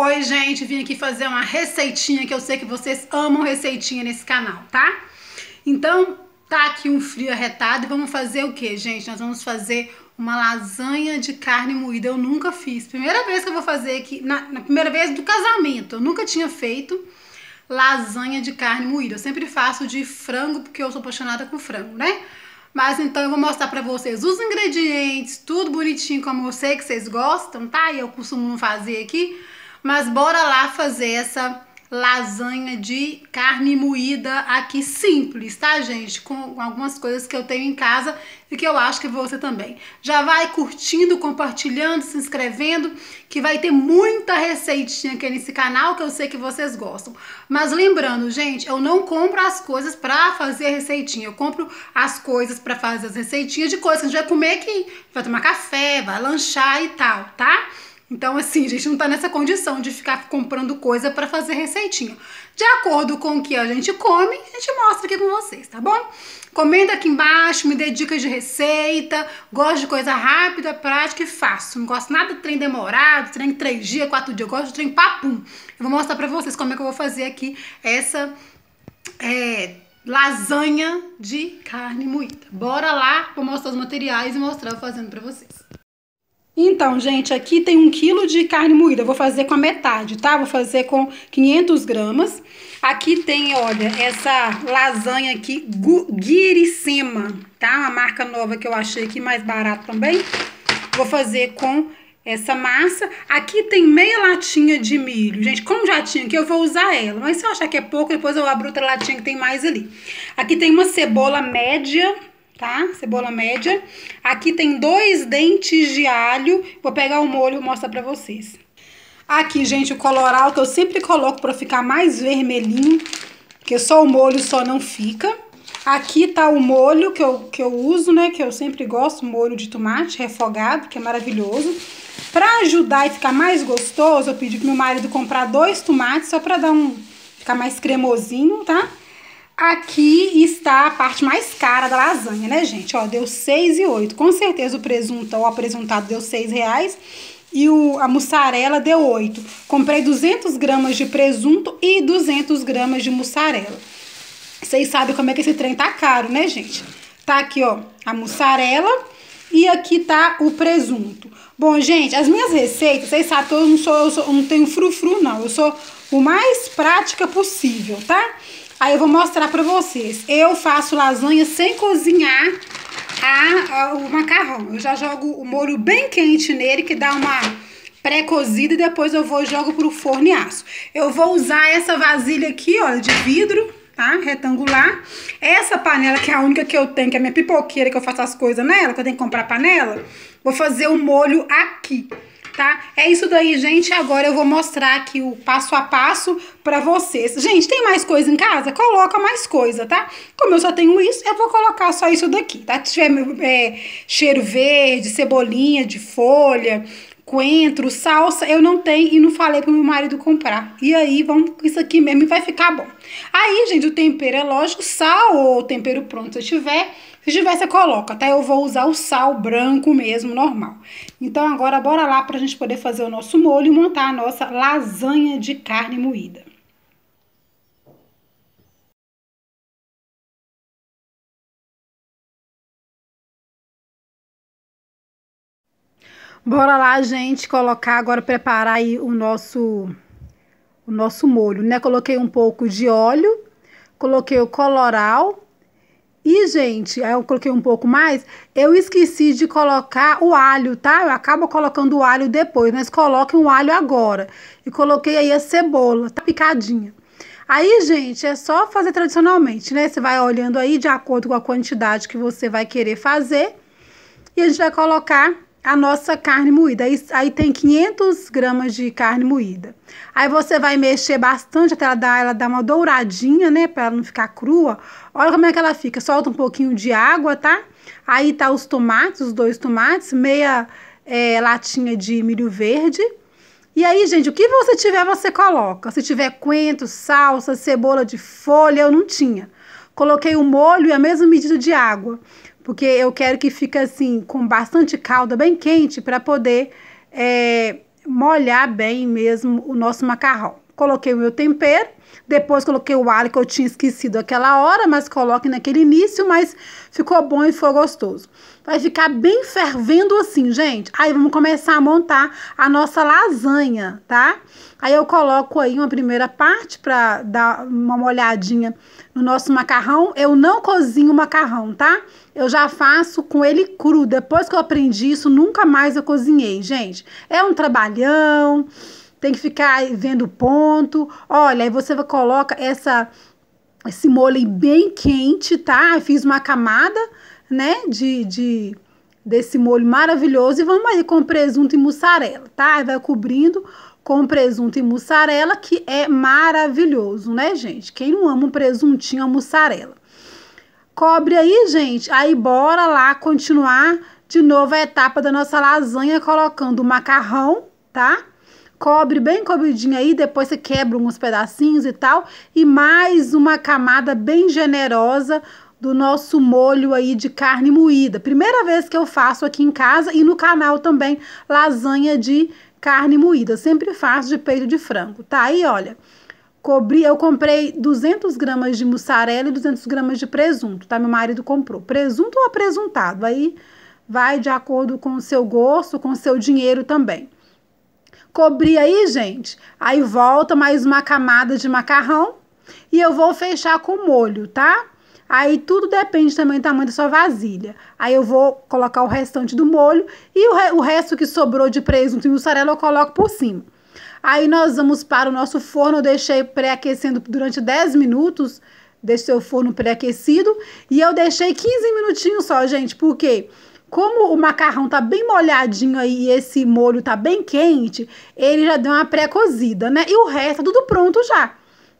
Oi, gente, vim aqui fazer uma receitinha que eu sei que vocês amam receitinha nesse canal, tá? Então, tá aqui um frio arretado e vamos fazer o que, gente? Nós vamos fazer uma lasanha de carne moída. Eu nunca fiz. Primeira vez que eu vou fazer aqui, na, na primeira vez do casamento. Eu nunca tinha feito lasanha de carne moída. Eu sempre faço de frango, porque eu sou apaixonada por frango, né? Mas então eu vou mostrar pra vocês os ingredientes, tudo bonitinho como eu sei que vocês gostam, tá? E eu costumo fazer aqui. Mas bora lá fazer essa lasanha de carne moída aqui simples, tá, gente? Com algumas coisas que eu tenho em casa e que eu acho que você também. Já vai curtindo, compartilhando, se inscrevendo, que vai ter muita receitinha aqui nesse canal que eu sei que vocês gostam. Mas lembrando, gente, eu não compro as coisas pra fazer a receitinha. Eu compro as coisas pra fazer as receitinhas de coisas que a gente vai comer aqui. Vai tomar café, vai lanchar e tal, tá? Então, assim, a gente não tá nessa condição de ficar comprando coisa para fazer receitinha. De acordo com o que a gente come, a gente mostra aqui com vocês, tá bom? Comenta aqui embaixo, me dê dicas de receita, gosto de coisa rápida, prática e fácil. Não gosto nada de trem demorado, trem três dias, quatro dias, eu gosto de trem papum. Eu vou mostrar pra vocês como é que eu vou fazer aqui essa é, lasanha de carne moída. Bora lá, vou mostrar os materiais e mostrar eu fazendo pra vocês. Então, gente, aqui tem um quilo de carne moída. Vou fazer com a metade, tá? Vou fazer com 500 gramas. Aqui tem, olha, essa lasanha aqui, Guiricema, tá? Uma marca nova que eu achei aqui mais barato também. Vou fazer com essa massa. Aqui tem meia latinha de milho. Gente, como já tinha aqui, eu vou usar ela. Mas se eu achar que é pouco, depois eu abro outra latinha que tem mais ali. Aqui tem uma cebola média, tá? Cebola média. Aqui tem dois dentes de alho. Vou pegar o molho e mostrar pra vocês. Aqui, gente, o coloral que eu sempre coloco pra ficar mais vermelhinho, porque só o molho só não fica. Aqui tá o molho que eu, que eu uso, né, que eu sempre gosto, molho de tomate refogado, que é maravilhoso. Pra ajudar e ficar mais gostoso, eu pedi pro meu marido comprar dois tomates, só pra dar um, ficar mais cremosinho, tá? Aqui está a parte mais cara da lasanha, né, gente? Ó, deu seis e oito. Com certeza o presunto, o apresentado deu seis reais e o, a mussarela deu oito. Comprei 200 gramas de presunto e 200 gramas de mussarela. Vocês sabem como é que esse trem tá caro, né, gente? Tá aqui, ó, a mussarela e aqui tá o presunto. Bom, gente, as minhas receitas, vocês sabem que eu não sou, eu, sou, eu não tenho frufru, não. Eu sou o mais prática possível, tá? Aí eu vou mostrar pra vocês. Eu faço lasanha sem cozinhar a, a, o macarrão. Eu já jogo o molho bem quente nele, que dá uma pré-cozida, e depois eu vou e jogo pro forno e aço. Eu vou usar essa vasilha aqui, ó, de vidro, tá? Retangular. Essa panela, que é a única que eu tenho, que é a minha pipoqueira, que eu faço as coisas nela, que eu tenho que comprar panela, vou fazer o molho aqui tá? É isso daí, gente. Agora eu vou mostrar aqui o passo a passo pra vocês. Gente, tem mais coisa em casa? Coloca mais coisa, tá? Como eu só tenho isso, eu vou colocar só isso daqui, tá? Se tiver é, cheiro verde, cebolinha de folha, coentro, salsa, eu não tenho e não falei pro meu marido comprar. E aí, vamos com isso aqui mesmo e vai ficar bom. Aí, gente, o tempero é lógico, sal ou tempero pronto se tiver se tiver, você coloca, tá? Eu vou usar o sal branco mesmo, normal. Então, agora, bora lá pra gente poder fazer o nosso molho e montar a nossa lasanha de carne moída. Bora lá, gente, colocar agora, preparar aí o nosso, o nosso molho, né? Coloquei um pouco de óleo, coloquei o coloral, e, gente, eu coloquei um pouco mais, eu esqueci de colocar o alho, tá? Eu acabo colocando o alho depois, mas coloque o alho agora. E coloquei aí a cebola, tá picadinha. Aí, gente, é só fazer tradicionalmente, né? Você vai olhando aí de acordo com a quantidade que você vai querer fazer. E a gente vai colocar a nossa carne moída. Aí, aí tem 500 gramas de carne moída. Aí você vai mexer bastante até ela dar, ela dar uma douradinha, né? Pra ela não ficar crua. Olha como é que ela fica. Solta um pouquinho de água, tá? Aí tá os tomates, os dois tomates, meia é, latinha de milho verde. E aí, gente, o que você tiver, você coloca. Se tiver coentro, salsa, cebola de folha, eu não tinha. Coloquei o molho e a mesma medida de água porque eu quero que fique assim, com bastante calda, bem quente, para poder é, molhar bem mesmo o nosso macarrão. Coloquei o meu tempero, depois coloquei o alho que eu tinha esquecido aquela hora, mas coloque naquele início, mas ficou bom e ficou gostoso. Vai ficar bem fervendo assim, gente. Aí vamos começar a montar a nossa lasanha, tá? Aí eu coloco aí uma primeira parte para dar uma molhadinha no nosso macarrão. Eu não cozinho macarrão, tá? Eu já faço com ele cru. Depois que eu aprendi isso, nunca mais eu cozinhei, gente. É um trabalhão, tem que ficar vendo o ponto. Olha, aí você coloca essa esse molho bem quente, tá? Fiz uma camada né, de, de desse molho maravilhoso e vamos aí com presunto e mussarela, tá? Vai cobrindo com presunto e mussarela, que é maravilhoso, né, gente? Quem não ama um presuntinho, a mussarela. Cobre aí, gente. Aí bora lá continuar de novo a etapa da nossa lasanha colocando o macarrão, tá? Cobre bem cobridinho aí, depois você quebra uns pedacinhos e tal, e mais uma camada bem generosa do nosso molho aí de carne moída. Primeira vez que eu faço aqui em casa e no canal também lasanha de carne moída. sempre faço de peito de frango. Tá aí, olha. Cobri, eu comprei 200 gramas de mussarela e 200 gramas de presunto, tá? Meu marido comprou. Presunto ou apresuntado, aí vai de acordo com o seu gosto, com o seu dinheiro também. Cobri aí, gente. Aí volta mais uma camada de macarrão e eu vou fechar com molho, tá? Aí tudo depende também do tamanho da sua vasilha. Aí eu vou colocar o restante do molho e o, re o resto que sobrou de presunto e mussarela eu coloco por cima. Aí nós vamos para o nosso forno, eu deixei pré-aquecendo durante 10 minutos, deixei o forno pré-aquecido e eu deixei 15 minutinhos só, gente, porque como o macarrão tá bem molhadinho aí e esse molho tá bem quente, ele já deu uma pré-cozida, né? E o resto tudo pronto já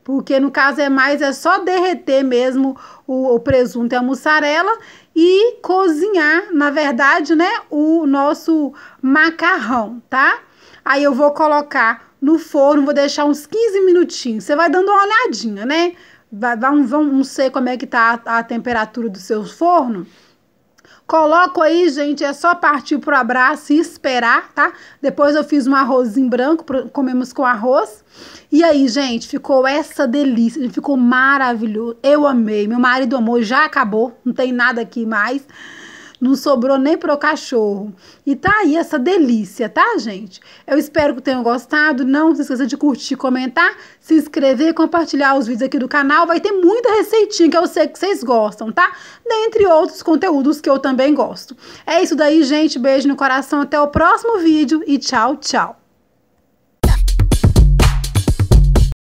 porque no caso é mais, é só derreter mesmo o, o presunto e a mussarela e cozinhar, na verdade, né, o nosso macarrão, tá? Aí eu vou colocar no forno, vou deixar uns 15 minutinhos. Você vai dando uma olhadinha, né? Vamos, vamos sei como é que tá a, a temperatura do seu forno. Coloco aí, gente, é só partir pro abraço e esperar, tá? Depois eu fiz um arrozinho branco, comemos com arroz. E aí, gente, ficou essa delícia, ficou maravilhoso. Eu amei, meu marido amou, já acabou, não tem nada aqui mais. Não sobrou nem pro cachorro. E tá aí essa delícia, tá, gente? Eu espero que tenham gostado. Não se esqueça de curtir, comentar, se inscrever, compartilhar os vídeos aqui do canal. Vai ter muita receitinha que eu sei que vocês gostam, tá? Dentre outros conteúdos que eu também gosto. É isso daí, gente. Beijo no coração. Até o próximo vídeo e tchau, tchau.